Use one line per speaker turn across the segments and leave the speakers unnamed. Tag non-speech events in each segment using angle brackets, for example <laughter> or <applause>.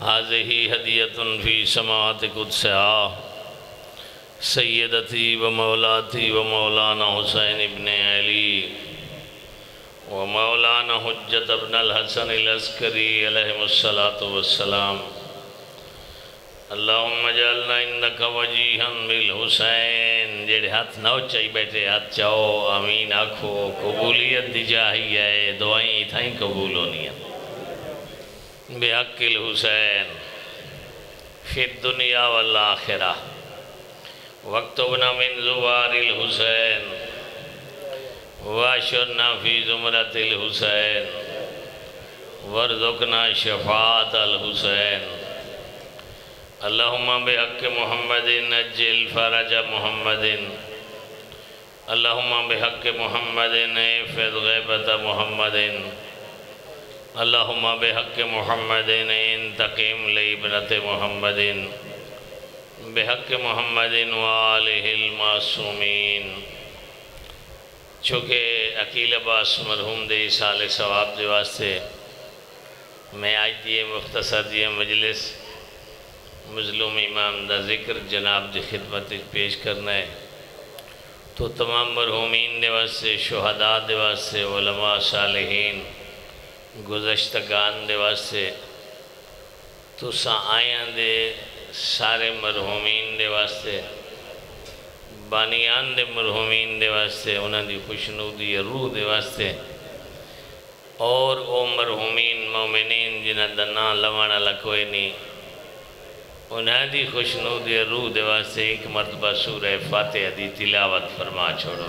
हाज़िही हदियतुन फ़ी समात कुदसहा सैदती व मौलाती व मौलाना हुसैन इबन अली। व मौलाना हजत अबन हसन लस्करी अलैहिस्सलातु वस्सलाम। अल्लाहुम्म जअलना इन्नका वजीहन बिल हुसैन। जेड़े हाथ न उचाई बैठे, हाथ चाओ आमीन आखो, कबूलियत दी चाहिए दुआई थाई कबूल होनी है बेहकिल हुसैन, फिर दुनिया वल आखिरा। वक्तबना मिन जुवारिल हुसैन वाशरना फ़ी जुमरतिल हुसैन, वरजुकना शफात अल हुसैन। अल्लाहुम्मा बेहक मोहम्मदिन अज्जिल फरज मोहम्मदिन। अल्लाहुम्मा बेहक मोहम्मदिन फिद गैबत मोहम्मदिन। अल्लाहुम्मा बेहक मोहम्मदिन इंतकीम लिबनत मोहम्मदिन बेहक मोहम्मदिन वालिहिल मासूमीन। चूँकि अकील अब्बास मरहूम दे साल सवाब के वास्ते मैं आज दिए मुख्तसर दिए मजलिस मजलूम इमाम का ज़िक्र जनाब की खिदमत पेश करना है। तो तमाम मरहूमीन के वास्ते, शहदा के वास्ते, उलमा सालहीन गुजशतगान के वास्ते तुसा आया दे सारे मरहूमीन के वास्ते, बानियान दे मरहूमीन दे वास्ते उन्होंने खुशनुदी रूह दे वास्ते, और वो मरहूमीन मोमिनीन जिन्हों का ना लवन वाला कोई नहीं उन्होंने खुशनुदी रूह दे वास्ते एक मरतबा सूर फातिहा दी तिलावत फरमा छोड़ो।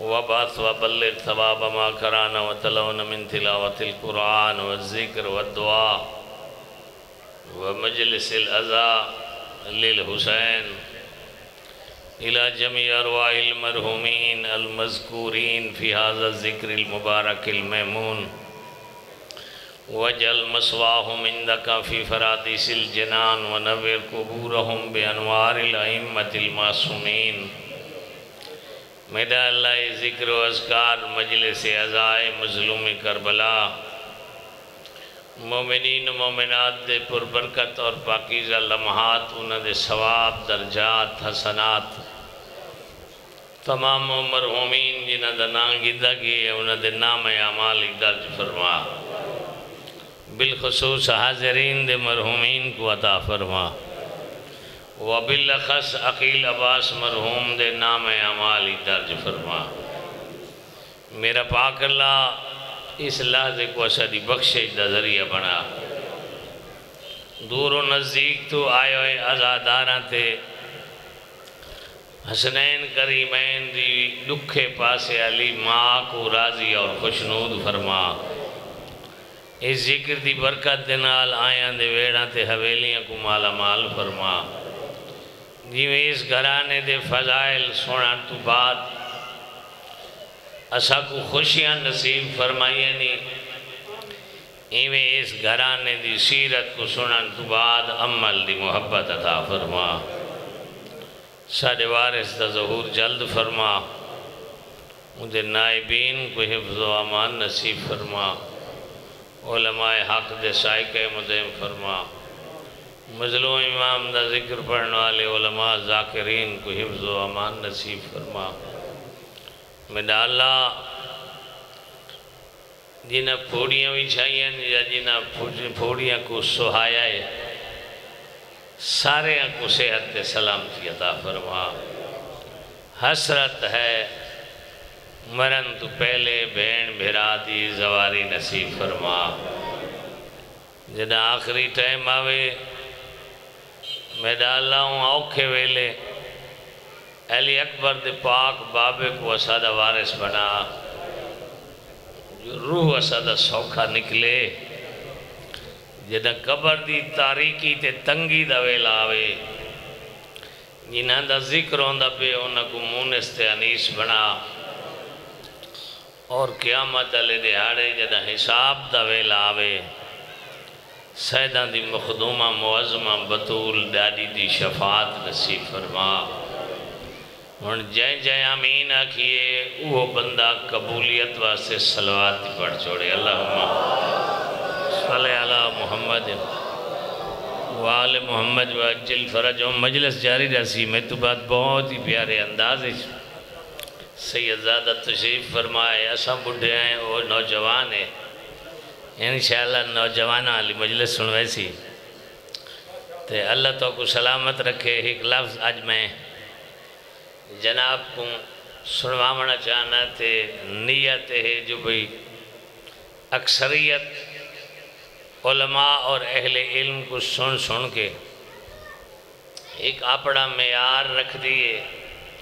वबास वबल थवाब मा करान व तलौन मिन तिलावतिल कुरान व ज़िक्र व दुआ व मजलिसिल अज़ा लिल हुसैन इला जमी अरवाइल मरहुमीन अल मज़कूरीन फ़ी हाज़ा ज़िक्रिल मुबारकिल महमून वजल मसवाहुम इंदका फ़ी फ़रादिसिल जनान व नव्विर कुबूरहुम बिअनवारिल अल्लाह ज़िक्र असकार मजलिस अज़ाए, मजलूम करबला। मोमिन मोमिनात दे पुरबरकत और पाकिज़ा लम्हात उन्होंने सवाब, दर्जात, हसनात। तमाम मरहूमीन जिन्हों का नाम गिदा गया उन्होंने नाम अमाल दर्ज फरमा। बिलखसूस हाजरीन दे मरहूमीन को अता फरमा। वबिलखस अकील अब्बास मरहूम दे नाम अमाल ही दर्ज फरमा। मेरा पाक अल्लाह इस लहजे को असादी बख्शिश का ज़रिया बना। दूरों नज़दीक तो आयो हुए आज़ादारा ते हसनैन करीमैन दी दुखे पासे अली माँ को राज़ी और खुशनूद फरमा। इस ज़िक्र की बरकत के नाल आया दे वेड़ा ते हवेलियाँ को माला माल फरमा। जिमें इस घराने दे फजाइल, सुना तो बाद। असा को खुशियाँ नसीब फरमाइए नी। इवें इस घराने की सीरत को सुनने तो बाद अमल की मुहब्बत अता फरमा। साढ़े वारिस का जहूर जल्द फरमा। उनके नायबीन को हिफ्ज़ अमान नसीब फरमा। ओलमाए हक दे सायके मुदेम फरमा। मजलू इमाम का ज़िक्र पढ़ने वाले ओलमा जाकिरीन को हिफ्ज़ अमान नसीब फरमा। मेरा अल्लाह, जिन्हें फोड़ियाँ बिछाई या जिन्हें फोड़ियाँ को सुहाया है, सारे को सेहत सलामती अता फरमा। हसरत है मरन तो पहले भेण भिरा दी जवारी नसीब फरमा। जॾहिं आख़िरी टाइम आवे मेरा अल्लाह औखे वेले। अली अकबर दे पाक बाबे को असादा वारिस बना। रूह असादा सौखा निकले। जॾहिं कबर दी तारीकी ते तंगी का वेला आवे। जिन्हों का ज़िक्र आता पे उनको मूनस ते अनीस बना। और क्यामत वाले दिहाड़े जॾहिं हिसाब का वेला आवे। सैदा की मखदूमा मुआज़मा बतूल ॾाॾी की शफ़ात नसीब फरमा। हूँ जै जै अमीन आखिए वो बंदा कबूलियत वास्ते सलवात पढ़ छोड़े। अल्लाह अला मोहम्मद। वाल मोहम्मद वजल फरज मजलिस जारी रसी, मैं तो बात बहुत ही प्यारे अंदाज सैयदादा तशरीफ़ फरमाए, असा बुढ़े हैं, वो नौजवान है। इन नौजवान वाली मजलिस सुन वैसी तो अल्लाह तो को सलामत रखे। एक लफ्ज़ अज मैं जनाब को सुनवाना चाहना थे नीयत है जो भाई अक्सरियत उलमा और अहले इल्म को सुन सुन के एक अपना मैार रख दिए।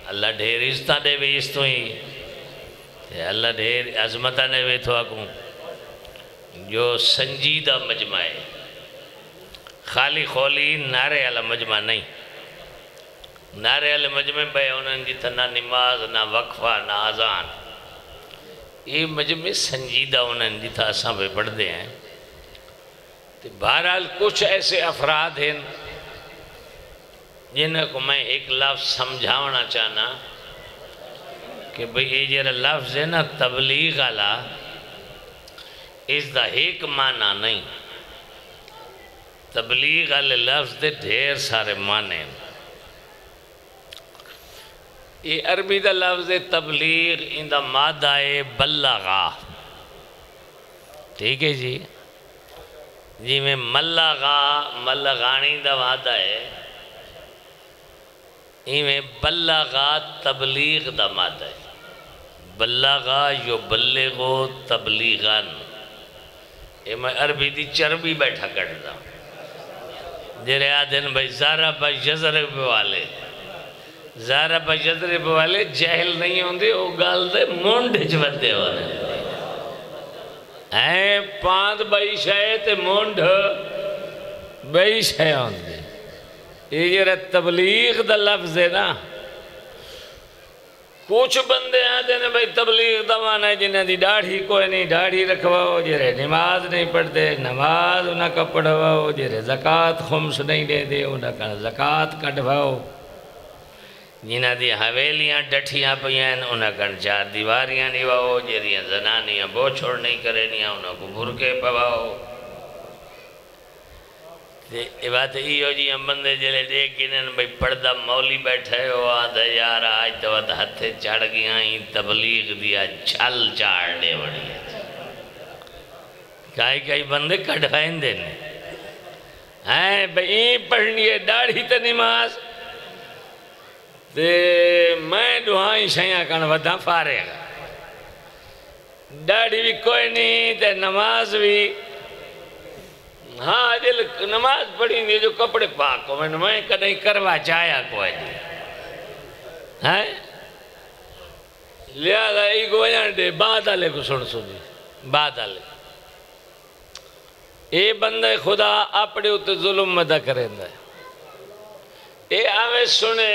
अल्लाह ढेर इज़्ज़त दे इस तो ही अल्लाह ढेर अजमत ने वे थो अगू जो संजीदा मजमा है। खाली खोली नारे वाला मजमा नहीं। नारे वाले मजमे पे उन्होंने जितना ना नमाज़, ना वक्फा, ना आज़ान ये मजमे संजीदा उन्होंने जिथा असा पे पढ़ते हैं। तो बहरहाल कुछ ऐसे अफराद हैं जिन्हें को मैं एक लफ्ज़ समझाना चाहना कि भाई ये जरा लफ्ज़ है ना तबलीग वाला इसका एक माना नहीं। तबलीग वाले लफ्ज़ के ढेर सारे माने ये अरबी का लफ्ज़ है तबलीग, इंदा मादा है बल्लागा। ठीक है जी। जिमें मल्लागा, मल्लगानी का वादा है इवें बल्लागा, तबलीग का मादा है। बल्लागा यो बल्ले गो तबलीगन। मैं अरबी की चरबी बैठा कटदा जेरे आदन भाई सारा भाई जजर वाले ज़ारा बजदरे वाले जहल नहीं होंगे वो गल मुंड बदे होने ऐ पांद बई शे ते मुंड बई शे होंगे ये जरा तबलीग का लफ्ज है ना कुछ बंदे आते ने भाई तबलीग दवान है, जिन्हें दाढ़ी कोई नहीं, दाढ़ी रखवाओ जेरे नमाज़ नहीं पढ़ते नमाज़ उन्हें पढ़वाओ जेरे जक़ात खुम्स नहीं दे दे उन्हें जक़ात कटवाओ जिन्हों हवेलियाँ डठिया पईन उन्हें चार दीवारियाँ निभाओ ज़रिया जनानियाँ बोछोड़ नहीं करेनिया उन्होंने बुरके पवाओ। बात इो जी बंदे जल्द देख गिन भाई पढ़दा मौली बैठे हो आद यार, आज तो वत हथ चढ़ गया ही, तबलीग दिया छल चाड़ दे बड़ी कई कई बंदे कटवाइंदे ने। हैं भाई पढ़नी है, दाढ़ी तो नमाज़। ते मैं दुआई शया कण वधा फारे दाढ़ी भी कोई नहीं, ते नमाज़ भी हाँ दिल नमाज़ पढ़ी नहीं जो कपड़े पाक हो मैं कदई करवा चाया कोई है? लिहाजा इको वज़न दे बाद आले को सुन सुनी बाद आले ये बंदे खुदा अपने उत्ते जुल्म मदा करेंदा ये आवे सुने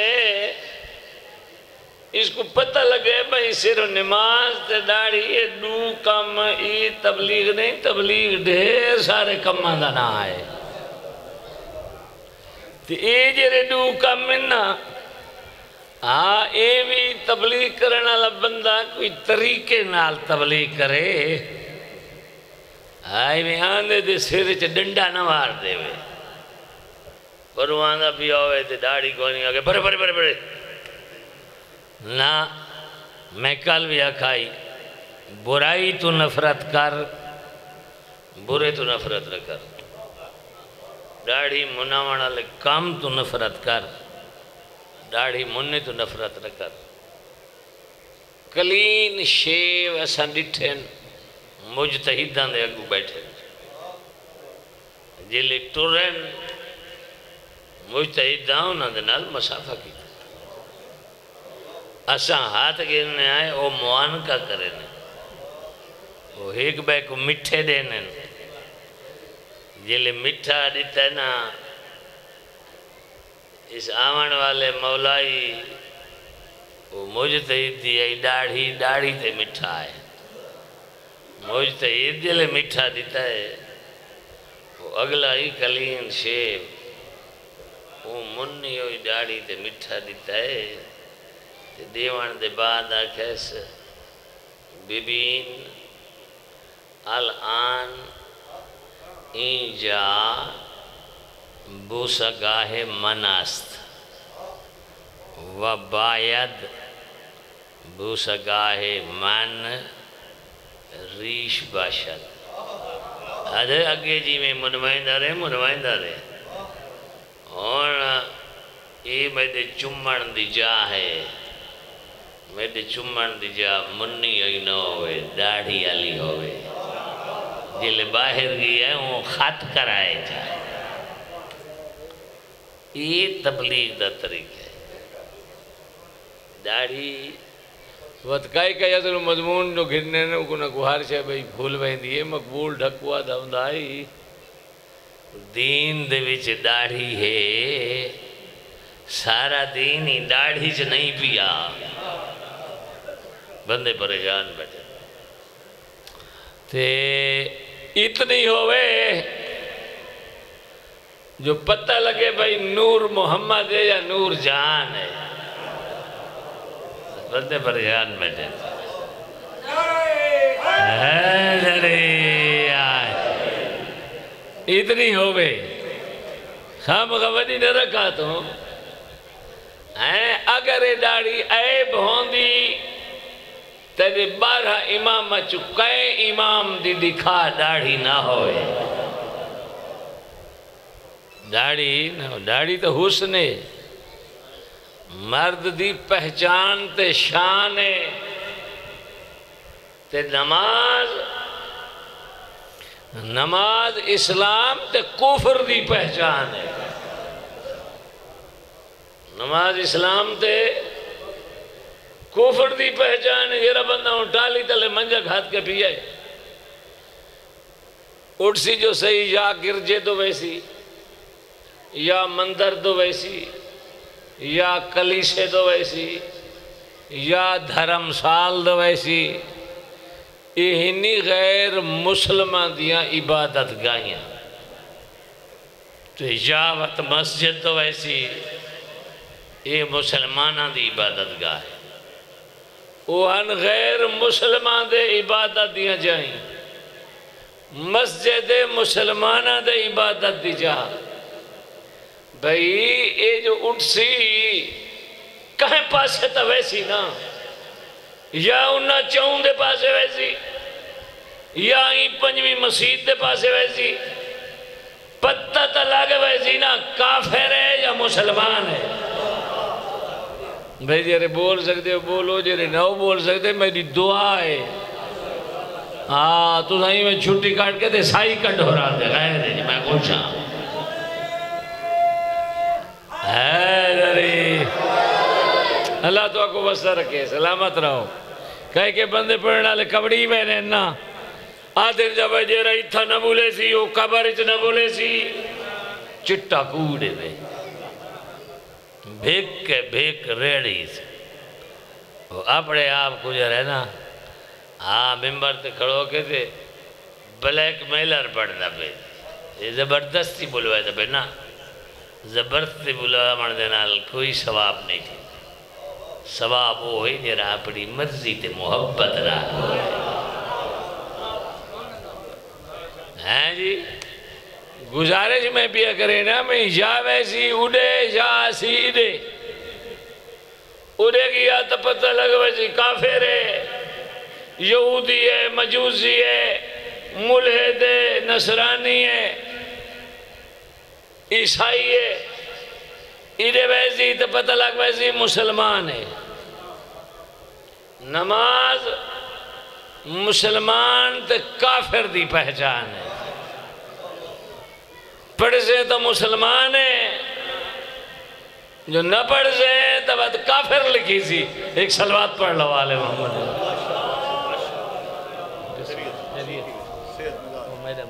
इसको पता लगे, भाई सिर्फ़ नमाज़ ते दाढ़ी, ये दू कम, ई तबलीग नहीं, तबलीग ढेर सारे कमां का ना है। ते ये जेरे दू कम ना हाँ ये भी तबलीग करने वाला बंदा कोई तरीके नाल तबलीग करे। में आंदे दे सिर च डंडा न मार देवे। पर आंदा पिया होवे ते दाढ़ी कोनी आगे बड़े बड़े बड़े बड़े ना, मैं कल भी आखाई बुराई तो नफरत कर, बुरे तो नफरत न कर। दाढ़ी मुनावण वाले काम तो नफरत कर, दाढ़ी मुन्ने तो नफरत न कर। कलीन शेव असा डिठे मुझ तहीदा के अगू बैठे ज़िले टुरन, मुझ तहीदा उन्होंने मसाफा की असा हाथ गिरने आए वो मुआन का करे ने। वो एक बै मिठे देने ज़िले मिठा दिता ना। इस आवन वाले मौलाई वो मुझ तहीदी आई, दाढ़ी दाढ़ी ते मिठा है मुझ तहीद ज़िले मिठा दिता है। वो अगला ही कलीन शेव वो मुन्नी दाढ़ी ते मिठा दिता है। ते दे बाद आखेस बिबीन, अल आन इंजा बुसगाहे मनास्त। व बायद बुसगाहे मन, रीश बाशद अरे अगे जी में मुनवाइंदा रहे मुनवाइंदा रहे। और ये मेरे चुम्मण दी जा है। दी जा मुन्नी ही न होवे दाढ़ी वाली होवे ज़िले बाहर गई है वो खत कराए जाए ये तबलीग का तरीका है दाढ़ी वत काई काई असल मजमून जो घिरने ने को न गुहार छे भाई भूल वेंदी है मकबूल ढकुआ दवंदाई दीन दे विच दाढ़ी है सारा दीन ही दाढ़ी च नहीं पिया बंदे परेशान बैठे ते इतनी होवे जो पता लगे भाई नूर मोहम्मद है या नूर जान है बंदे परेशान बैठे इतनी होवे खाम वॾी न रखा तो अगर दाढ़ी ऐब होंदी बारह इमाम चु कंहिं, इमाम दी दिखा दाढ़ी ना होए। दाढ़ी न दाढ़ी तो हुस्न है मर्द दी पहचान ते शान है। ते नमाज़ नमाज़ इस्लाम ते कुफर दी पहचान है। नमाज़ इस्लाम ते कुफर दी पहचान जेरा बंदा टाली तले मंजा खाद के पिए। उठसी जो सही, या गिरजे तो वैसी, या मंदिर तो वैसी, या कलीसे तो वैसी, या धर्मशाल तो वैसी इन्नी गैर मुसलमान दिया इबादत गाइया। तो यावत मस्जिद तो वैसी, ये मुसलमाना की इबादत गाह है। वहन गैर मुसलमान दे इबादत दिया जाई मस्जिद मुसलमाना दे इबादत दी जा भाई ये जो उठसी कहें पासे तो वैसी ना या उन्ना चौं दे पासे वैसी या ही पंजवी मसीद दे पासे वैसी पत्ता तो लग वैसी ना काफिर है या मुसलमान है भाई, जेरे बोल सकते हो, बोलो, जेरे ना बोल सकते, मेरी दुआ है। हाँ तो सही मैं छुट्टी काट के ते साई कट हो रहा दे जी, मैं खुश हाँ। अल्लाह तो आपको बस्ता रखे, सलामत रहो। कह के बंदे पढ़ने वाले कबड़ी में रहना आधे जब जेरा इतना न बोले सी वो कबर च न बोले सी। चिट्टा कूड़े में भेक के भेक रेड़ी से वो अपने आप गुजर है ना हाँ मेंबर ते खड़ो के थे ब्लैक मेलर पढ़ता पे ये ज़बरदस्ती बुलवाए थे ना ज़बरदस्ती बुलवाण दे नाल कोई सवाब नहीं थी सवाब वो है जरा अपनी मर्ज़ी ते मोहब्बत रहा हैं जी गुजारिश में पिया करे ना, मैं या वैसी उड़े या सीधे उड़ेगी या तो पता लग वैसी काफिर है, यहूदी है, मजूसी है, मुलहद है, नसरानी है, ईसाई है। इधे वैसी तो पता लग वैसी मुसलमान है। नमाज़ मुसलमान तो काफिर दी पहचान है। पढ़ से तो मुसलमान है। जो न पढ़ से तब तो काफिर लिखी थी। एक सलवात पढ़ लो वाले मोहम्मद। मेरा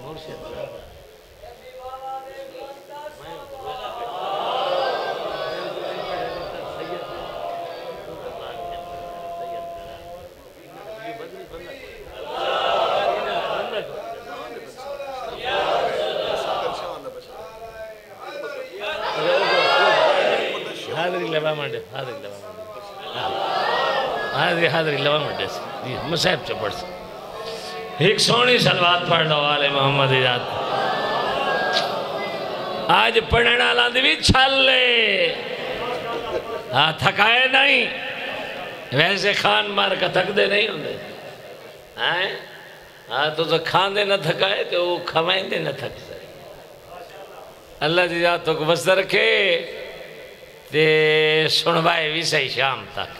एक सलवात पढ़ लो वाले मोहम्मद इजाद आज पढ़ने वाला भी छले हाँ थकाए नहीं वैसे खान मार का थकते नहीं होंगे हैं तो तो खाते न थकाए तो वो खवाइंदे न थक सके अल्लाह जी जात तो बस रखे ते सुनवाए भी सही शाम तक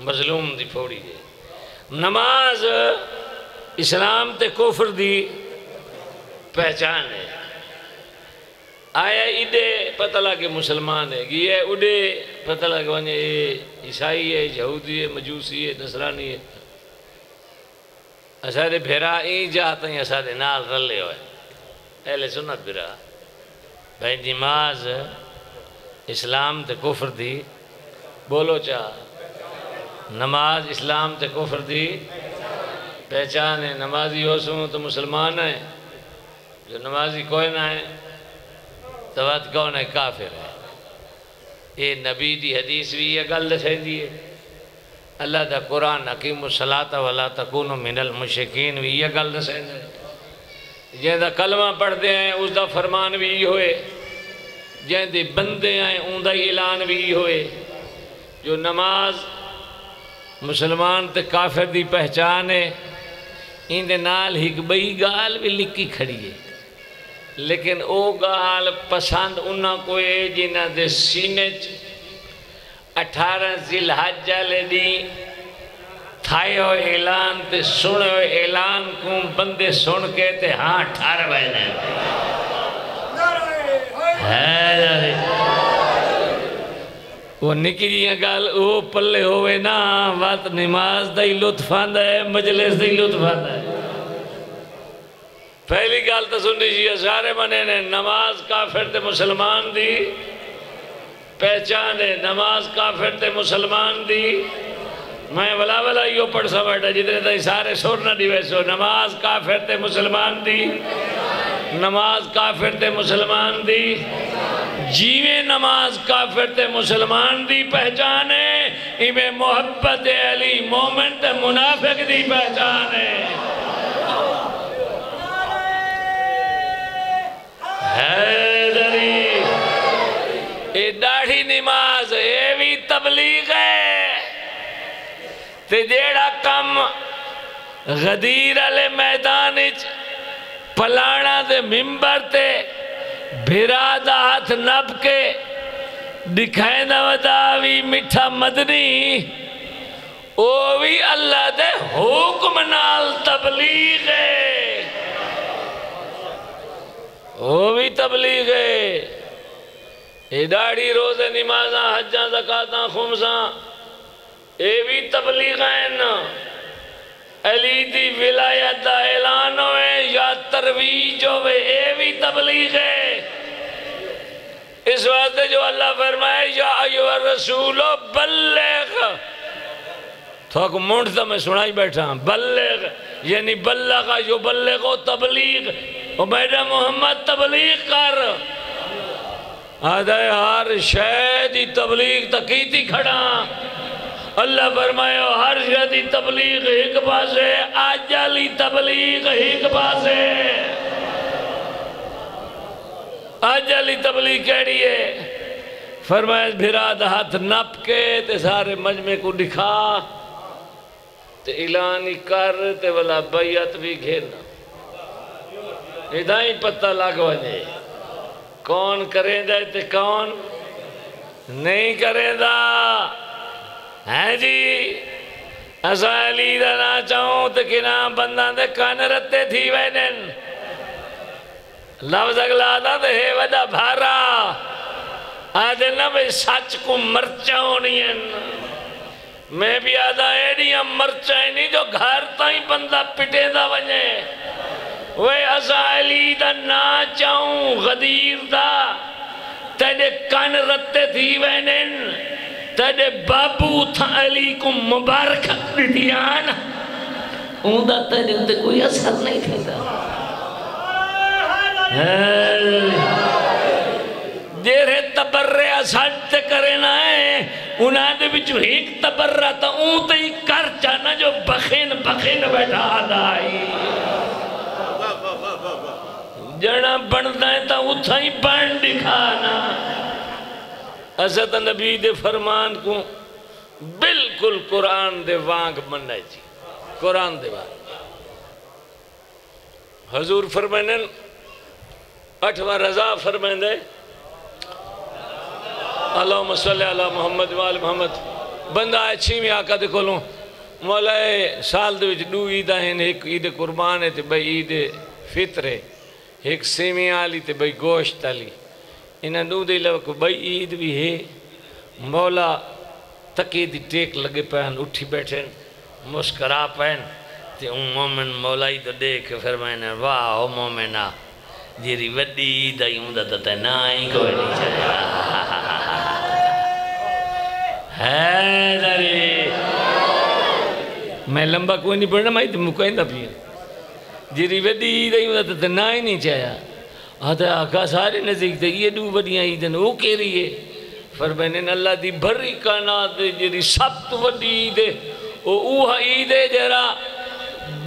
मजलूम दी फोड़ी है नमाज़ इस्लाम ते कुफर दी पहचान है आया इडे पता लगे मुसलमान है कि ये उडे पता लगे वने ईसाई है यहूदी है मजूसी है नसरानी है असारे भेरा ई जात असारे नाल रले हुए पहले सुनत बिरा भाई नमाज़ इस्लाम ते कुफर दी, बोलो चा। नमाज़ इस्लाम ते कुफर दी, पहचान है, नमाजी हो सो तो मुसलमान है। जो नमाजी कोई ना है तो बात कौन है? काफिर है। ये नबी दी हदीस भी ये गल दसेंदी है। अल्लाह का कुरान हकीम, सलात वाला तकून मिनल मुशकीन भी ये गल दसेंदा है। जैसा कलमा पढ़ते हैं उसका फरमान भी होए जैसे बंदे आए उनका ऐलान भी होए। जो नमाज़ मुसलमान ते काफिर की पहचान है इंदे नाल एक बई गाल भी लिखी खड़ी है। लेकिन वो गाल पसंद उन्होंने को जिन्हों के सीने अठारह जिलहज वाले दी थायो ऐलान ते सुनो ऐलान को बंदे सुन के हाँ ठहर बहने वो निकी जी गल, वो पल्ले होवे ना नमाज़ का ही लुत्फ आंदा है, मजलिस का ही लुत्फ आंदा है। पहली गल तो सारे मने ने, नमाज़ काफिर ते मुसलमान दी। पहचान है, नमाज़ काफिर ते मुसलमान दी। मैं वला वला यो पढ़ सा बैठा, जितने तई सारे सुर ना दी वैसो नमाज़ काफिर ते मुसलमान दी। नमाज़ काफिर ते मुसलमान दी। जीवे नमाज़ काफिर ते मुसलमान दी पहचान। है इवे मोहब्बत अली मोमेंट मुनाफिक दी पहचान। है हैदरी ये दाढ़ी नमाज़ ये भी तबलीग है। जेड़ा कम गदीर वाले मैदान पलाणा दे मिंबर ते भिरा दा हाथ नप के दिखाईंदा वदा भी मिठा मदनी, ओ भी अल्लाह दे हुक्म नाल तबलीग वो भी तबलीग है। दाढ़ी रोज़े नमाजा हजा जकाता, खुमसा ये भी तबलीग अली दी विलायत का ऐलान होए, या तरवीज ये भी तबलीग है। इस वास्ते जो अल्लाह फरमाए, या रसूलो, बल्लेग।
थोक मुंड तो मैं सुनाई बैठा, बल्लेग। यानी बल्ला का जो बल्ले को तबलीग। ओ बेटा मोहम्मद, तबलीग कर। आदे हर शहद की तबलीग तकी थी खड़ा। अल्लाह फरमायो, हर शहद की तबलीग एक पासे अज वाली तबलीग एक पासे। अज वाली तबलीग केड़ी है? फरमाया फिराद हाथ नप के ते सारे मजमे को दिखा, ते ऐलान ही कर, ते वाला बैयत भी घेरना इदा ही पता लग वजे कौन करेंदा ते कौन नहीं करेंदा? है जी? दा ना चाहूँ ते किना बंदा दे कन रत्ते थी वैनन। लफ्ज अगला दा ते हे वदा भारा आदे न सच को मरचा होनी मैं भी आदा एडिया मरचा नहीं जो घर ताई बंदा पिटे दा वने वे असा अली ना चाहूँ गदीर दा, तेरे कन रत्ते थी वैनन। तेरे बाबू था अली को मुबारक दियान। ऊंदा तेरे ते कोई असर नहीं थींदा। जेरे तबर्रे असट करे ना है। उन्हां विचों एक तबर्रा तो ऊं ते कर जाना जो बखिन बखिन दाई जड़ा बनता है तो उथा ही बन दिखाना। असत नबी दे फरमान को, बिल्कुल कुरान दे वांग मन्ना जी कुरान दे वांग। हजूर फरमानन अठवा रजा फरमाइंदे अल्लाह मसल अला मोहम्मद वाल मोहम्मद। बंदा है छीवीं आका दे कोलों, मौला साल दे विच दो ईद आहिनि एक ईद कुर्बान है ते बई ईद फित्र है एक सेवियाँ वाली ते बई गोश्त वाली इन दो दे लव बई ईद भी है। मौला तके टेक लगे पैन, उठी बैठे मुस्करा पैन। ते मोमिन मौला ही तो देख फिर मैंने वाह, ओ मोमिना, जेरी वड्डी ईद आई हूंदा त त ना ही कोई नहीं चलिया <laughs> है मैं लंबा कोई नहीं पढ़ना माई तो मुकाईंदा पी जेरी वॾी ईद आई हूंदा त त ना ही नहीं चाहिया हा, त आका सारे नज़दीक त इहे ॾू वॾियाँ ईद आहिनि उहो कहिड़ी आहे फरमाइनि अल्लाह दी भरी कानात जेरी सब तो वॾी ईद है, वो ईद है जरा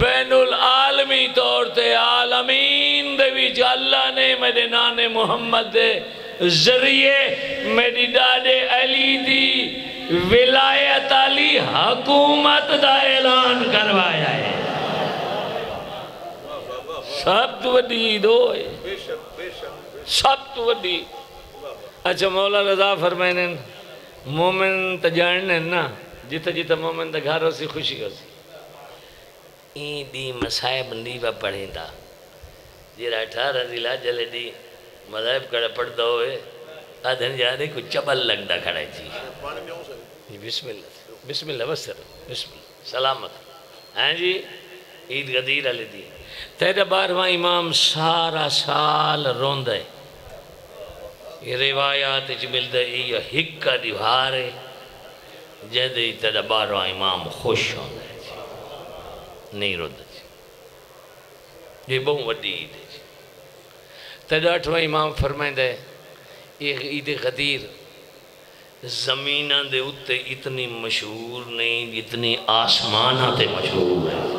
बैनुल आलमी तौर ते आलमीन अल्लाह ने मेरे नाने मोहम्मद दे ज़रिए मेरी डाडे अली दी विलायत अली हुकूमत दा ऐलान करवाया है। हो। है सब तो वड्डी अच्छा मौला रजा फरमाइने मोमिन त ॼाणनि ना जिथे जिथे मोमिन त घर होसी ख़ुशी होसी। ई ॾी मसाइब नी पिया पढ़नि था जहिड़ा अठारह ज़िला जले ॾी मज़ाइब कड़े पढ़ंदो हुए अधन याद कुछ चबल लगदा खड़ा जी। जी बिस्मिल्लाह बिस्मिल्लाह बस सर बिस्मिल्लाह सलामत। हैं जी ईद गदीर वाले दी। तेरे बारहवां इमाम सारा साल रोंद। ये रिवायात मिलता इहो हिकु ॾिवार है जंहिंदे तेरा बारहवां इमाम ख़ुशि हूंदा। नहीं रोंदा ये बहु वॾी ईद है तेरा अठवां इमाम फरमाइंद, ये ईद गदीर ज़मीन दे उत्ते इतनी मशहूर नहीं जितनी आसमान ते मशहूर है।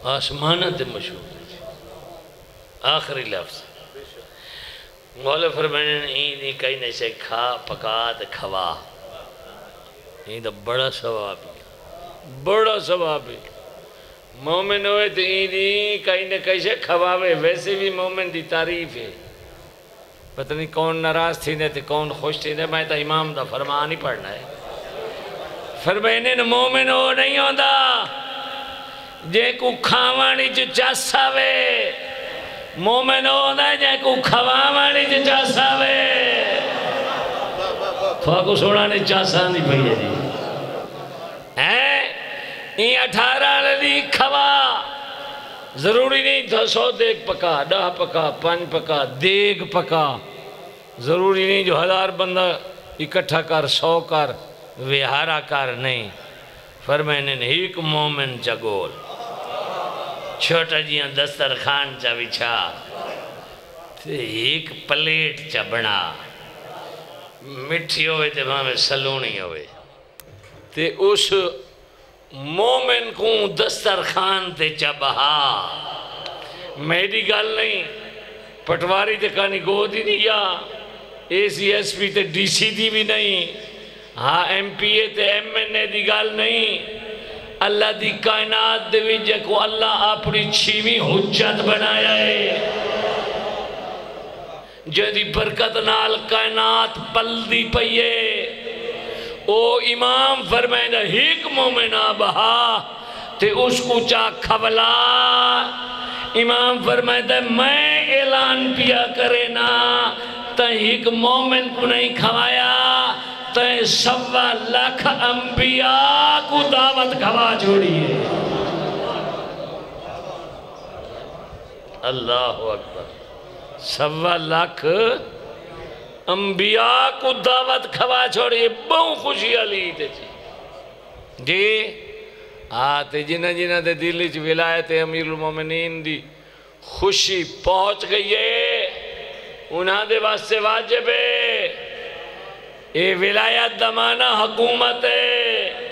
आसमान ते मशहूर आखिरी लफ्ज़। मौल फरमाने ई कहीं नहीं से खा, पका तो खवा। तो बड़ा सवाब है बड़ा सवाब है। मोमिन होए तो ई कहीं न कहीं से खवावे। वैसे भी मोमिन की तारीफ़ है। पता नहीं कौन नाराज़ थी तो कौन खुश थी मैं तो इमाम का फरमान ही पढ़ना है। फरमाने मोमिन हो, नहीं होता जे जे सोना ने जी। हैं? ज़रूरी नहीं था सौ देग पका ॾह पका पंज पका, देग पका। ज़रूरी नहीं जो हज़ार बंदा इकट्ठा कर, सौ कर, विहारा कर, नहीं। फरमाने एक मोमिन चगोल छोटा जिया दस्तरखान चा विछा ते एक प्लेट चा बना। मिठी ते भावे सलूनी होवे। ते उस मोमिन को दस्तरखान ते चा बहा मेरी गल नहीं, पटवारी ते कहानी गोद ही नहीं या ए सी एस पी ते डी सी दी भी नहीं। हाँ एम पी ए ते एम एन ए दी गल नहीं। अल्लाह दी कायनात दे विच जेको अल्लाह अपनी छीवी हुज्जत बनाया है। जदी बरकत नाल कायनात पलदी पई है, ओ इमाम फरमाइंदा, हिक मोमिना बहा, ते उसको चा खबला इमाम फरमाइंदा, मैं ऐलान पिया करे ना, तै हिक मोमिन को नहीं खवाया। तै सवा लाख अंबिया को दावत खवा छोड़ी है अल्लाह अकबर। सवा लाख अंबिया को दावत खवा छोड़ी बहु खुशी अली ते जी हाँ तो जिन्हें जिन्हें दे दिल च विलायत अमीर मोमिनीन दी खुशी पहुँच गई है। उन्होंने वास्ते वाजिब है। ये विलायत दमाना हुकूमत है।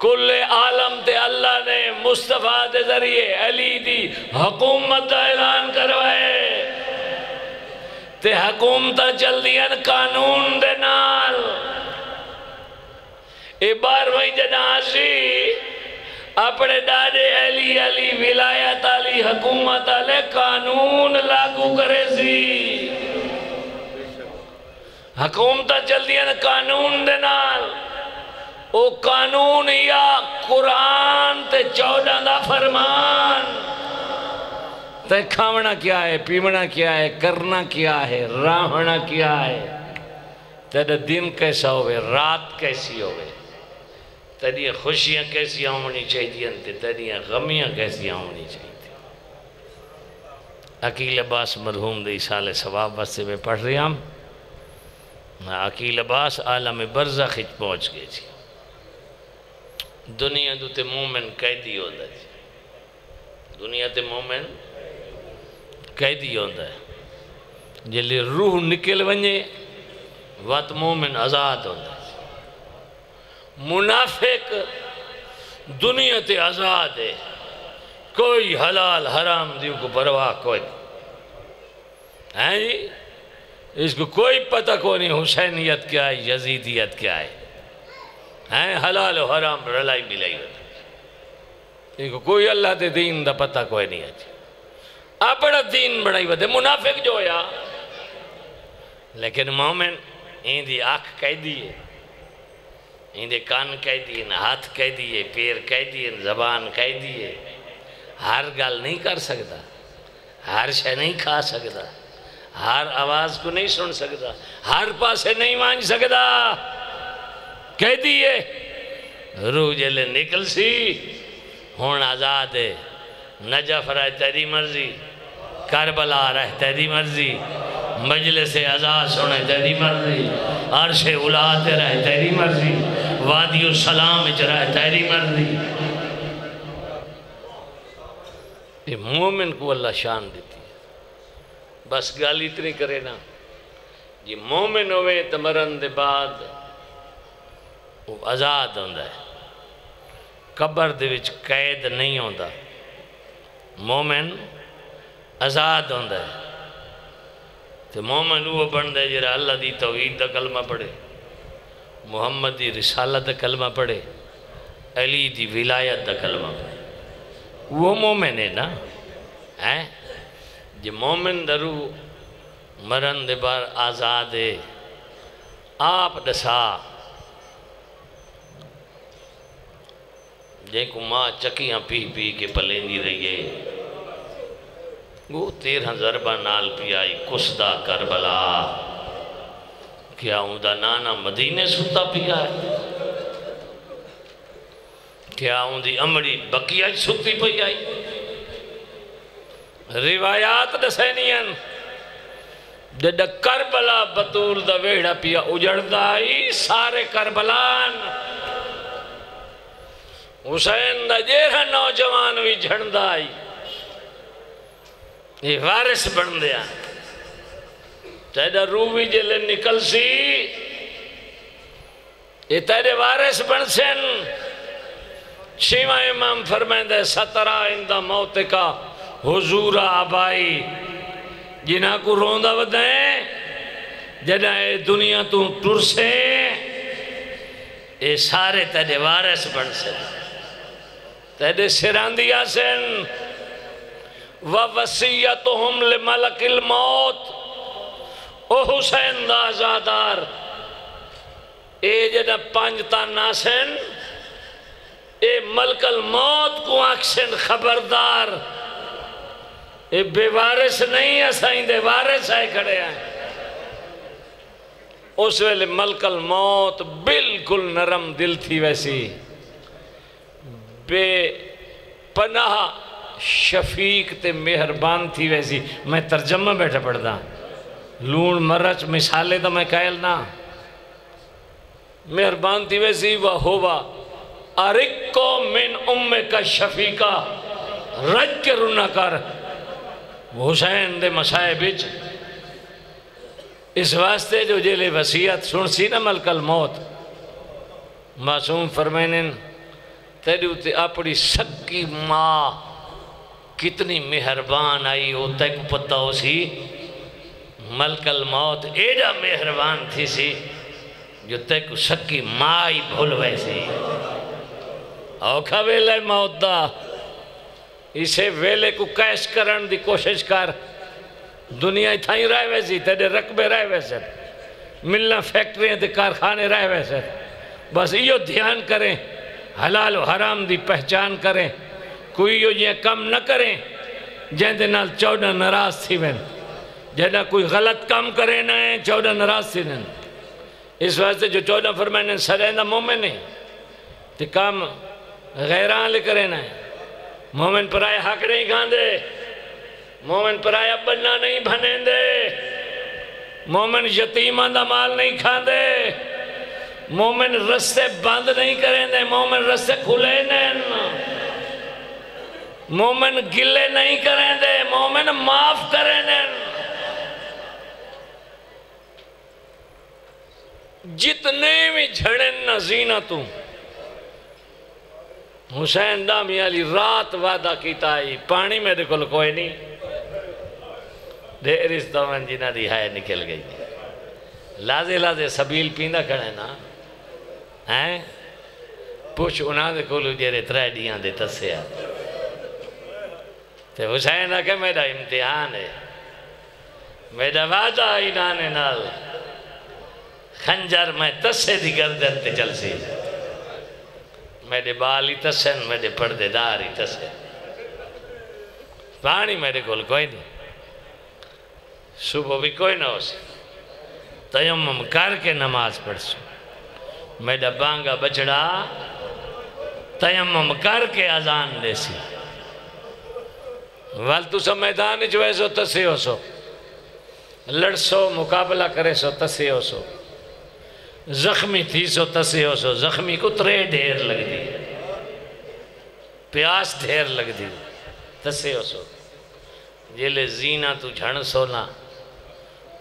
कुल आलम ते अल्लाह ने मुस्तफ़ा के ज़रिए अली दी हुकूमत का ऐलान करवाए। ते हुकूमत चलदियाँ कानून दे नाल। ए बारहवीं जनासी, अपने दादे अली अली विलायत अली हुकूमत अले कानून लागू करे सी। हुकूमत चलदियाँ कानून दे नाल। ओ कानून या कुरान ते चौदह का फरमान। ते खावना क्या है, पीवना क्या है, करना क्या है रहना क्या है? तेरे दिन कैसा होवे, रात कैसी होवे? तेरिया खुशियाँ कैसी होनी चाहिए तेरिया गमियाँ कैसी होनी चाहिए अकील अब्बास मरहूम दे साले सवाब वास्ते में पढ़ रहा हम अकील अब्बास, आलम बरजा खिच पहुँच गए जी दुनिया दुते मोमिन कैदी होता जी दुनिया ते मोमिन कैदी होता है। ज़िले रूह निकल वञे, वत मोमिन आज़ाद होता है। मुनाफिक दुनिया ते आज़ाद है। कोई हलाल हराम दी को परवाह कोई है जी? इसको कोई पता को नहीं, हुसैनियत क्या है, यजीदियत क्या है? हैं? हलाल हराम रलाई मिलाई होती इनको कोई अल्लाह के दीन का पता कोई नहीं है। अपना दीन बनाई वे मुनाफिक जो होया। लेकिन मोमिन इंदी अख कह दिए इंदे कान कह दिए हाथ कह दिए पैर कह दिए जबान कह दिए हर गल नहीं कर सकता, हर शह नहीं खा सकता। हर आवाज़ को नहीं सुन सकता, हर पासे नहीं मान सकता। कह दिए रूह जले निकल सी हूँ आज़ाद है। नजफ रहे तेरी मर्ज़ी, करबला रह तेरी मर्ज़ी मजले से आज़ाद सुने तेरी मर्ज़ी, अरश उलाद रह तेरी मर्ज़ी, वादियो सलाम च रहे तेरी मर्ज़ी। मोमिन को अल्लाह शान देती बस गल इतनी करे ना। जी मोमिन होवे तो मरण के बाद वो आज़ाद है। कबर कैद नहीं होंदा। मोमिन आज़ाद है। तो मोमिन वो बनता है जरा अल्लाह दी तौहीद का कलमा पढ़े, मुहम्मद की रिसालत का कलमा पढ़े, अली दी विलायत का कलमा पढ़े। वो मोमिन है ना, है? जो, मोमिन दरू मरण दे बार आज़ाद। आप दसा। जंहिंको माँ चकियाँ पी पी के पलेंदी रही वो तेरह ज़रबा नाल पियाई कुसदा करबला। क्या उनका नाना मदीने सुता पिया है? क्या उनकी अमड़ी बकिया सुती पई आई? रिवायात दसैनियन जॾ करबला बतूल दा वेड़ा पिया उजड़दा आई सारे करबलान। हुसैन दा जेड़ा नौजवान भी झड़दा आई ये वारिस बन दिया तेरा रूह भी जले निकल सी। ये तेरे वारिस बन सन। शिवा इमाम फरमाइंदा सतरा इंदा मौत का हुजूरा आबाई जिन्हा को रोंदा वधाए जॾहिं ए दुनिया तू टुरसे ये सारे तेरे वारिस बन सन तेरे सिरांदी आसन व वसीयत हम मलकिल मौत। ओ हुसैन दा आजादार। ए जॾहिं पंज तान आसन ए मलकल मौत को आखसन खबरदार। ए बेवारिस नहीं असाई दे वारिस आए खड़े हैं। उस वेले मलकल मौत बिल्कुल नरम दिल थी वैसी। बे पनाह शफीक ते मेहरबान थी वैसी। मैं तर्जमा बैठा पढ़दा। लूण, मरच, मिसाले तो मैं कहल ना। मेहरबान थी वैसी वह होवा। अरिको मिन उम्मे का शफीका। रज के रुना कर हुसैन दे मसाए बिच। इस वास्ते जो जेले वसीयत सुन सी न मलकल मौत, मासूम फरमाइन तेरे उत्ते अपनी सक्की माँ कितनी मेहरबान आई, वो तक पता हो सी मलकल मौत एडा मेहरबान थी सी, जो तक सक्की माँ ही भूल वैसी। औखा वेले मौत दा। इसे वेले को कैश करण दी कोशिश कर। दुनिया इथाई रह वैसी, तेरे रकबे रह वैसे। मिलना फैक्ट्रियाँ ते कारखाने रह वैसे। बस इो ध्यान करें, हलाल हराम की पहचान करें। कोई यो जीअं कमु न करें जैसे नाल चौदह नाराज़ थी वञनि जॾहिं कोई गलत कमु करे न चौदह नाराज़ थी वञनि इस वास्ते जो चौॾहं फरमाइनि सॾाईंदा मोमिन ते कमु गैरान करे न मोमिन पराया हक नहीं खांदे। मोमिन पराया बन्ना नहीं भनेंदे मोमिन यतीमां दा माल नहीं खांदे। मोमिन रस्ते बंद नहीं करेंदे, मोमिन रस्ते खुले नैन मोमिन गिले नहीं करेंदे, मोमिन माफ़ करेंदे जितने भी झड़े न जीना तू हुसैन दामी अली रात वादा किया पानी मेरे को कोई नहीं। देर इस दमन जिन्हें है निकल गई। लाजे लाजे सबील पींदा खड़े ना? हैं? पुछ उन्होंने को जेरे त्रै दियाँ दे दसिया ते हुसैन आखे, मेरा इम्तिहान है। मेरा वादा इनाने नाल। खंजर मैं तसे दी गर्दन ते चल सी मेरे बाल ही तसन मेरे पर्देदार ही तसे। पानी मेरे को कोई नहीं। सुबह भी कोई ना हो सी तयम करके नमाज़ पढ़ सो मेरा बांगा बछड़ा तयम करके अजान दे सी वाल तू सब मैदान जो है सो तसे हो सो लड़सो, मुकाबला करे सो तसे हो सो जख्मी थी सो तसे हो सो। जख्मी को त्रे ढेर लग दी। प्यास ढेर लग दी। तसे हो सो। जेले जीना तू झण सोना।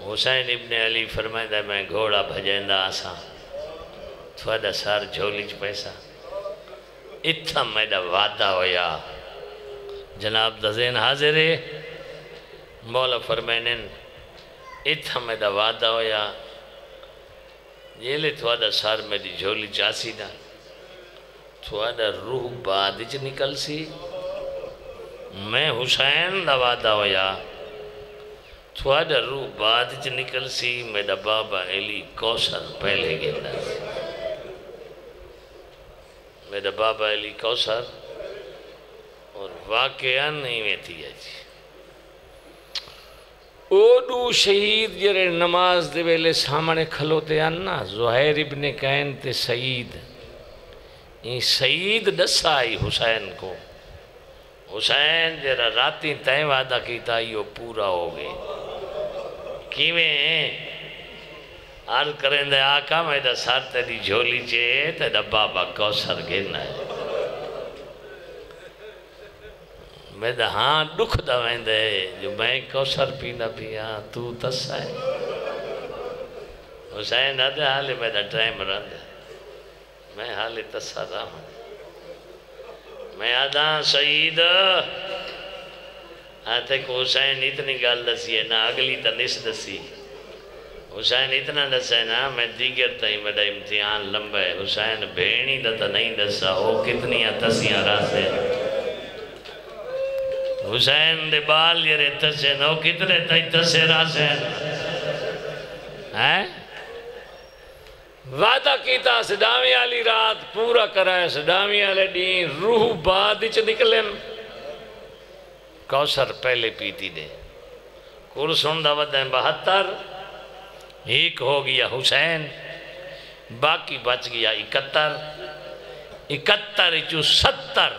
हुसैन इब्ने अली फरमाइंदा मैं घोड़ा भजेंदा आसा। थोड़ा सार झोली च पैसा। इत्था मेरा वादा होया। जनाब दजेन हाजिर है। मौला फरमाइन इत्था मेरा वादा होया। जेले थोड़ा सार मेरी झोली चासी ना थोड़ा रूह बाद निकल सी मैं हुसैन का वादा होया थोड़ा रूह बाद निकल सी मेरा बाबा अली कौसर पहले गिरदा मेरा बाबा अली कौसर और वाकया नहीं में थी अजी ओडू शहीद जरे नमाज़ दे वेले सामने खलोते आन जुहैर इब्ने कैन ते सईद। ई सईद दसा आई हुसैन को। हुसैन जरा राती तय वादा किया यो पूरा हो गए
किवें? अर्ज़ करेंदे आका मैं दा सर तेरी झोली चे तेरा बाबा कौसर गिरना है। मैं दा हाँ दुख दा वेंदे जो मैं कौसर पींदा पिया, तू तस है। हुसैन आदे, हाले मेरा टाइम रंद। मैं हाले तसा रहा मैं आदा शहीद आते को हुसैन इतनी गल दसी है, ना अगली तो निस दसी हुसैन इतना दसा ना, मैं दीगर ताई मेरा इम्तिहान लंबा है। हुसैन भेणी तो नहीं दसा वो कितनी तसियाँ रासे हुसैन दे बाल जरे तसे नो कितने ताई तसे रासे हैं?
वादा कीता सदावी वाली रात पूरा कराया सदावी वाले डी रूह बाद च निकलन।
कौसर पहले पीती दे। कुल सुनदा वदा बहत्तर। एक हो गया हुसैन, बाकी बच गया इकहत्तर। इकहत्तर चू सत्तर।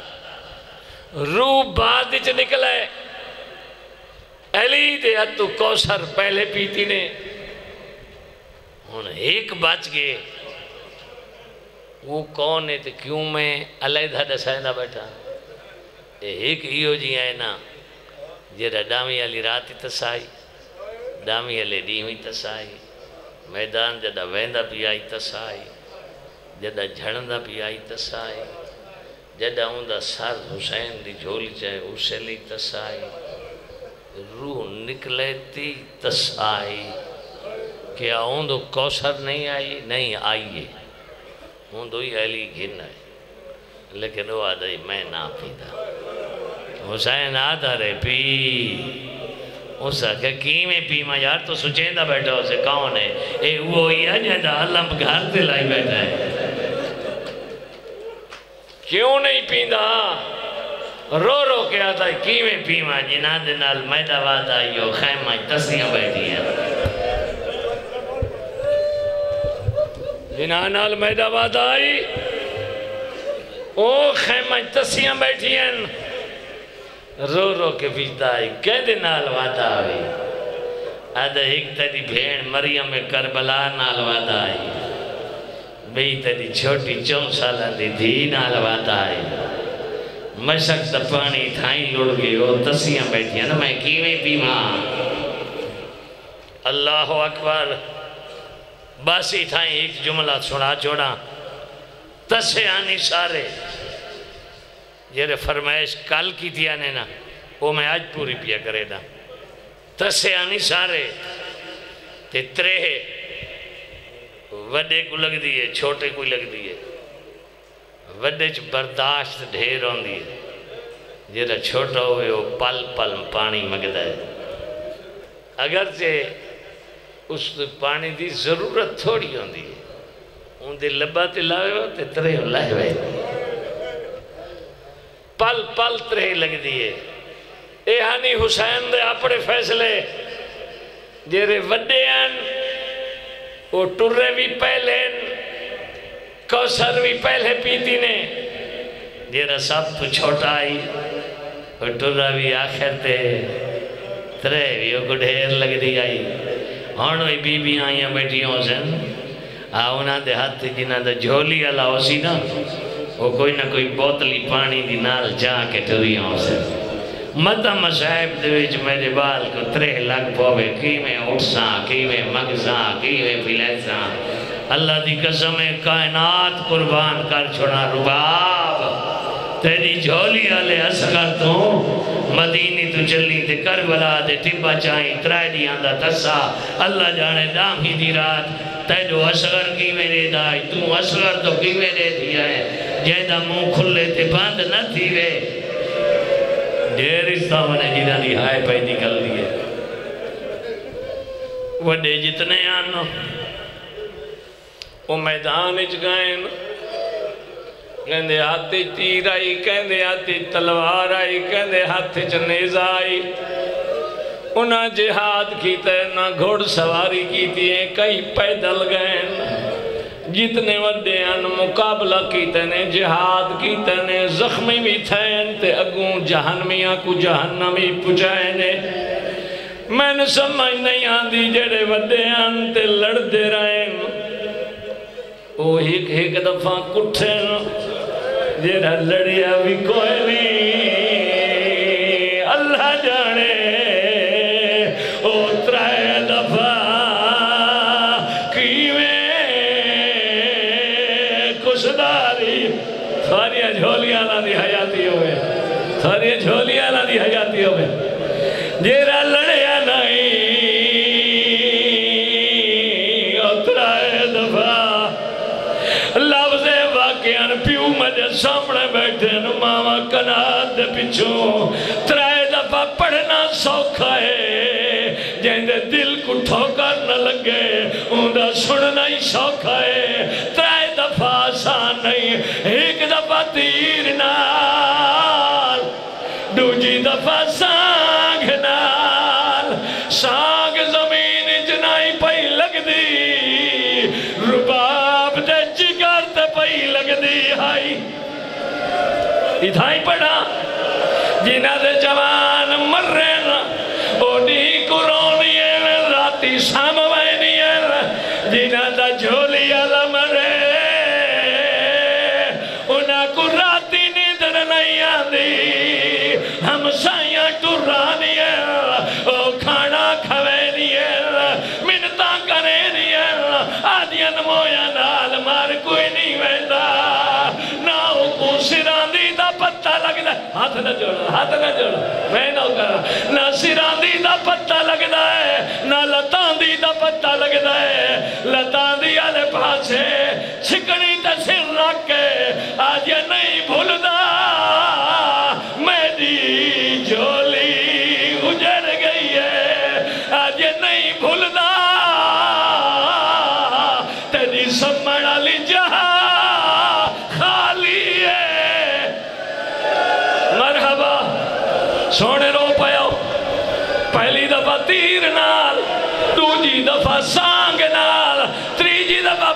रूह बाद च निकले। अली दे हथू कौसर पहले पीती ने।
हूँ एक बच गए। वो कौन है तो क्यों मैं अलहदा दसाईंदा बैठा? ये एक इहो जी आहे ना जहिड़ा डामी वाली राति तसाई, डामी हले ॾींहुं तसाई, मैदान जॾा वेंदा पिया ई तसाई जॾा झड़ंदा पिया ई तसाई। जॾा हूंदा सर हुसैन जी झोली चाहे उसेली तसाई रूह निकले थी तसाई क्या ऊंदो कौसर नहीं आई? नहीं ऊंदो ही अली घिन है। लेकिन वो आदि मैं ना पीता हुसैन आदा रे, पी। उस आखे की में पी मैं यार तो सुचेंदा बैठा उसे कौन है? ए वो ही जदा अलम घर ते लाई बैठा है।
क्यों नहीं पींदा?
रो रो के आता की में पीवा जिना दे नाल मैदा वाद आइयो खैमा तसियाँ बैठी है।
जिना नाल मैदाबाद आई, ओ खैमा बैठी
रो रो के पीता आई, कहदे नाल वादा आई अद एक तेरी भेण मरियम करबला नाल वादा आई। बई तेरी छोटी चौं साल दी धी नाल वादा आई मशक लुड़ न, मैं अकबर, बस एक जुमला सुना छोड़ा तसे आनी सारे। जेरे फरमाइश कल की थी आने ना वो मैं आज पूरी पिया करेगा तसे आनी सारे। ते त्रे वड्डे को लगती है, छोटे को लगती है। च बर्दाश्त ढेर आती है। जेरा छोटा वो पल पल पानी मंगता है। अगर से उस पानी की ज़रूरत थोड़ी होती है। उनके लब्बा ते लावे तो त्रे लाए पल पल त्रे लगती है। ये हानी हुसैन अपने फैसले। जेरे वड्डे वो टुर्रे भी पहले कौशल भी पहले पीती ने। जेरा सब तू छोटा आई वो टुर्रा भी आखिर ते त्रे भी वो ढेर लग रही आई। हूँ भी बीबी आई बैठिया सन आ उन्होंने हथ जिन्हों का झोली वाला हो सी ना, वो कोई ना कोई बोतली पानी की नाल जा के टुरी सन मदा मसाहब मेरे बाल को त्रेह लग पावे की उठसा की मगसा की में अल्लाह दी कसम है, कायनात कुर्बान कर छोड़ा रुबाब। तेरी झोली आले अस कर मदीनी तू चली ते करबला दे टिब्बा चाई त्रै दियाँ दा तसा अल्लाह जाने दाम दी रात, तेजो असगर की में दाई, तू असगर तो की में दिया है। जेदा मुँह खुले ते बंद न थीवे। दी हाय पई है वड्डे जितने
वो मैदान गए कहते हाथ तीर आई कहते हाथ तलवार आई कहते हाथ च नेजा आई। उन्हें जिहाद किया ना घुड़सवारी की कई पैदल गए जितने वे मुकाबला किते ने, जिहाद किते ने, जख्मी भी थे ते अगू जहनमिया को जहनमी पुजाए ने। मैंने समझ नहीं आती जेड़े वे ते लड़ते रहे। वो एक एक दफ़ा कुठे जेड़ा लड़िया भी कोई नहीं अल्लाह जाने जेरा लड़िया नहीं सामने बैठे मावा पिछों। दफ़ा पढ़ना सौखा है दिल को ठोकर न लगे उनका सुनना ही सौखा है। त्रै दफ़ा आसान नहीं, एक दफ़ा तीर दूजी दफ़ा सांग इथाई पड़ा जिना दे जवान मर रहे ओडी कुरोनी राती सामवैनी जिन्ना दा झोली आला मरे हाथ ना जोड़ो, हाथ न जोड़ो। मैं ना कर। ना सिरांदी दा पत्ता लगदा है, ना लतांदी दा पत्ता लगदा है। लतांदी आले पासे छिकणी ते सिर रख के आज नहीं भूल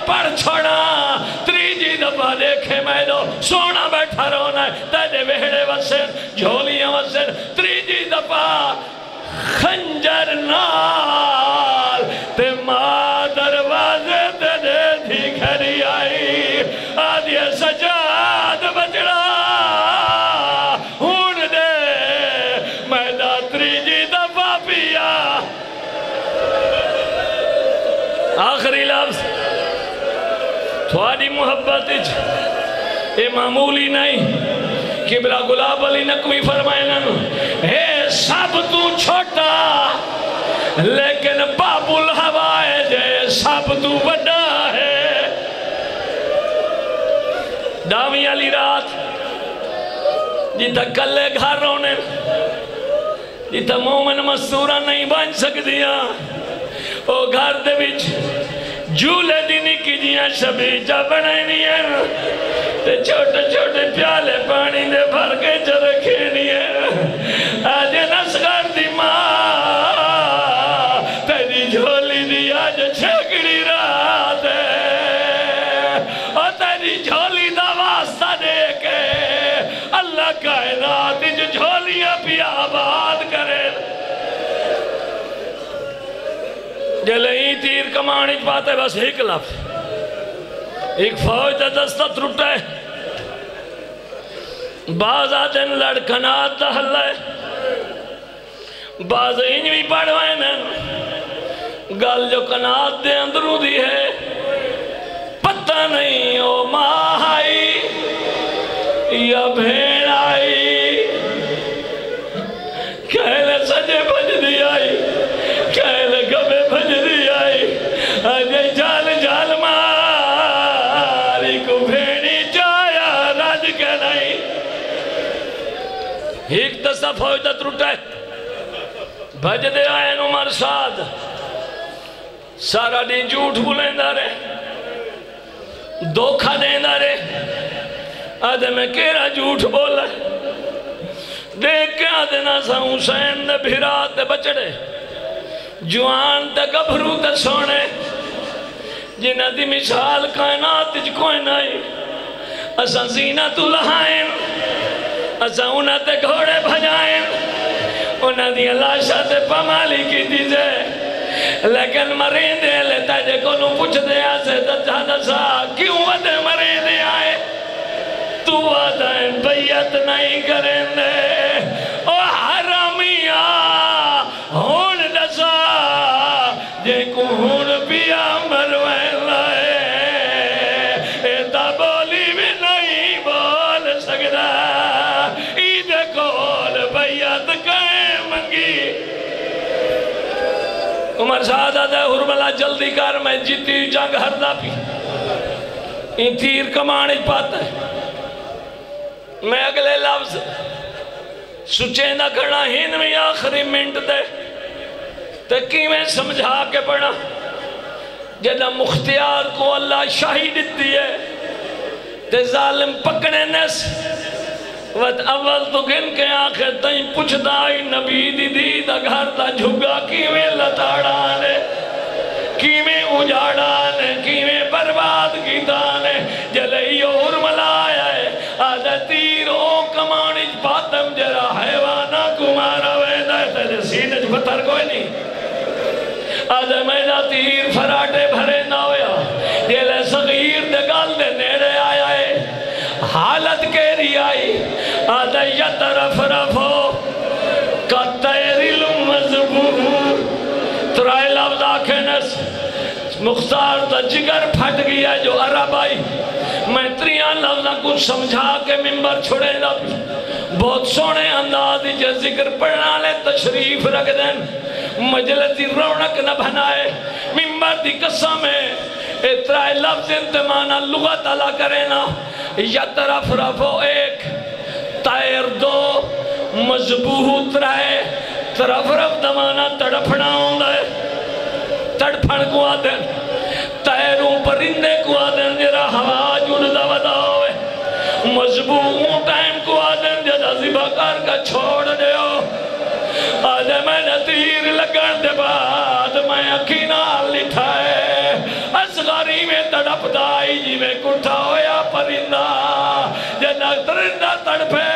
दफ़ा छोड़ा। त्रीजी दफ़ा देखे मैं तो सोना बैठा रोना तेरे वेहड़े वसे झोलियाँ वसे त्रीजी दफ़ा खंजर नाल थोड़ी मुहब्बत ये मामूली नहीं। किबला गुलाब अली नकवी फरमाए हे सब तू छोटा, लेकिन बाबुल हवाए जे सब तू बड़ा है। दावी वाली रात जिथे कले घर होने जिथे मोमन मस्तूरा नहीं बन ओ घर दे विच झूले दी निकी जियाँ शबीजा बनानियाँ ते छोटे छोटे प्याले पानी दे भर के च रखेनियाँ। आज नसगर दी माँ, तेरी झोली दी आज छेकड़ी रात है। ओ तेरी झोली दा वास्ता दे के अल्लाह कायनात च झोलियाँ पिया आबाद करे जले ही तीर कमान च पाते बस एक लफ्ज। एक फौज का दस्ता त्रुटा है। बाज आते न लड़खनात दा हल्ला है। बाज इंज भी पढ़वाए न। गल जो कनात दे अंदरों दी है, पता नहीं, ओ माँ आई या भेड़ आई। एक फौज दा त्रुटा। भजदे आए उमर साध सारा दिन झूठ बुलेंदा रे धोखा देंदा रे आदे मैं केरा झूठ बोला। देख के आदे ना सा हुसैन ने भिरा ते बचड़े। जवान ते गभरू ते सोने। जिन्हां दी मिसाल कायनात कोई नहीं असां जीना तू लहाएँ। असां उन्होंने घोड़े भजाए उन्होंने लाशा से पमाली की से लेकिन मरेंदे ले तेरे को पुछते आसे दसा दसा क्यों वदे मरेंदे आए? तू वादा बैयत नहीं करेंदे? उमर सादा हुरमला जल्दी कर, मैं जीती जंग हरदा पी। तीर कमान पाता है। मैं अगले लफ्ज सुचे न खड़ा हिन में आखिरी मिनट दे। ते किवें समझा के पढ़ा? जदा मुख्तियार को अल्लाह शाही दिती है, ते जालिम पकड़े नस। वत अव्वल तो गिन के आखिर तई पुछदा आई, नबी दी दी घर दा झुग्गा किवें लताड़ा ने, किवें उजाड़ा ने, किवें बर्बाद कीता ने। जलइयो उर्मलाया है आदा तीर ओ कमानी पातम जरा हैवाना कुमारा वेदा तेरे सीने च पत्थर कोई नहीं आदा मेरा तीर फराटे भरे ना होया, जेले सगीर दे गल दे नेड़े है हालत केरी आई। आदा या तरफ़ रफो। कतरिल मजबूर मुख्तार का जिगर फट गया जो अरब आई। मैं त्रिया लफ्जा को समझा के मिम्बर छोड़े बहुत सोहने अंदाज च ज़िक्र पढ़ने वाले तशरीफ़ रख देन। मजलस की रौनक न बनाए। मिम्बर की कसम है। इतना लफ्ज इंतमाना लुगत अला करे ना। या तरफ़ रफो एक तैर दो, मज़बूत रहे। तरफ़ रफ दमाना तड़फना होता है। तड़फण को आते तैरू परिंदे को आते जरा हवा जुड़दा वदा मज़बूत टाइम को आते जरा जिबा कर का छोड़ दियो आज मैंने तीर लगन दे बाद मैं अखी नाल लिठा असगारी में तड़पदा आई जिਵੇਂ कुठा होया परिंदा। जना तरिंदा तड़पे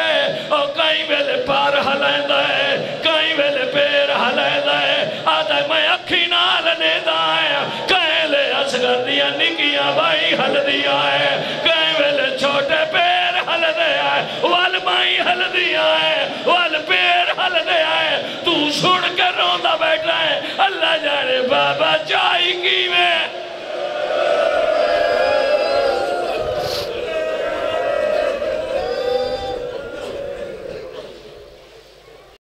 ओ कई वेले पार हलैंदा है, कई वेले पैर हलैंदा है। आदा मैं अखी नाल नेदा है कहले असगर दिया निकिया भाई हलदिया है, कई वेले छोटे पैर हलदे है, वल माई हलदिया है, वल पैर हलदे है। तू सुन कर रोंदा बैठा है, अल्लाह जाने बाबा चाही की में।